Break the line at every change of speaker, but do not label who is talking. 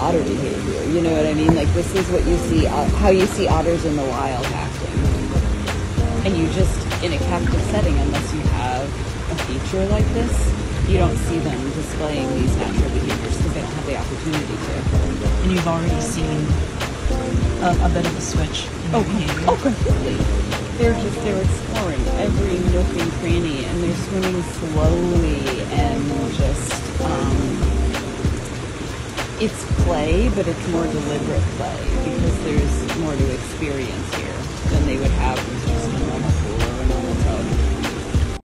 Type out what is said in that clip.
otter behavior. You know what I mean? Like this is what you see, uh, how you see otters in the wild acting. And you just, in a captive setting, unless you have a feature like this, you don't see them displaying these natural behaviors because they don't have the opportunity to.
And you've already seen a, a bit of a switch in their behavior.
Oh, completely. They're just they're exploring every nook and cranny, and they're swimming slowly it's play, but it's more deliberate play because there's more to experience here